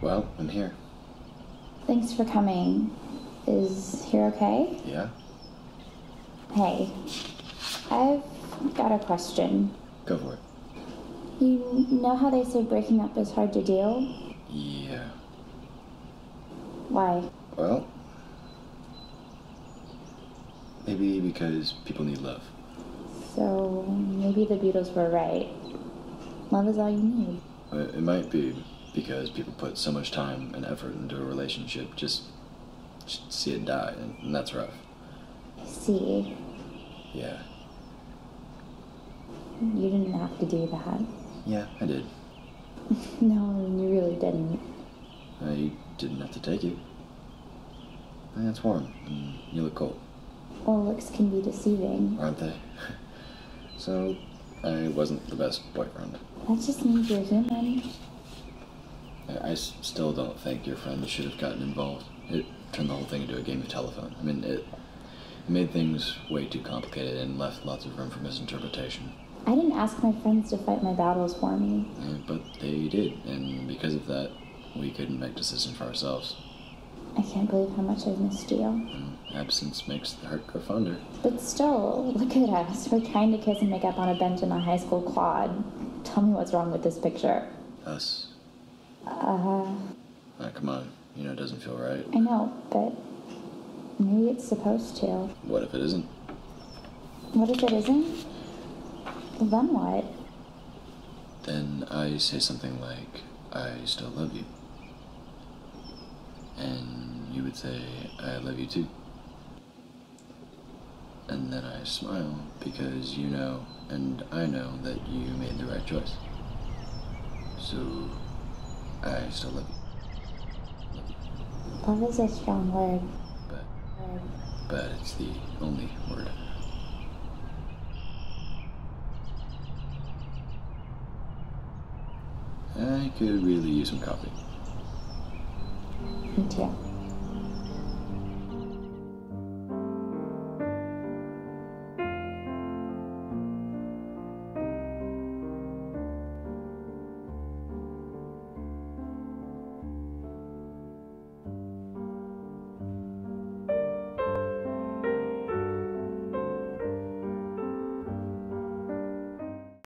Well, I'm here. Thanks for coming. Is here okay? Yeah? Hey, I've got a question. Go for it. You know how they say breaking up is hard to do? Yeah. Why? Well, maybe because people need love. So maybe the Beatles were right. Love is all you need. Uh, It might be because people put so much time and effort into a relationship just, just see it die, and, and that's rough. See. Yeah. You didn't have to do that. Yeah, I did. No, you really didn't. I didn't have to take it. And it's warm, and you look cold, All looks can be deceiving. aren't they? so, I wasn't the best boyfriend. That just means you're human. I, still don't think your friends should have gotten involved. It turned the whole thing into a game of telephone. I mean, it, it made things way too complicated and left lots of room for misinterpretation. I didn't ask my friends to fight my battles for me. Uh, but they did, and because of that, we couldn't make decisions for ourselves. I can't believe how much I've missed you. Absence makes the heart grow fonder. But still, look at us. We're trying to kiss and make up on a bench in a high school quad. Tell me what's wrong with this picture. Us. Uh, Ah, come on. You know it doesn't feel right. I know, but maybe it's supposed to. What if it isn't? What if it isn't? Then what? Then I say something like, I still love you. And you would say, I love you too. And then I smile because you know and I know that you made the right choice. So, I still love you. Love is a strong word. But, Word. but it's the only word. I could really use some coffee. Me too.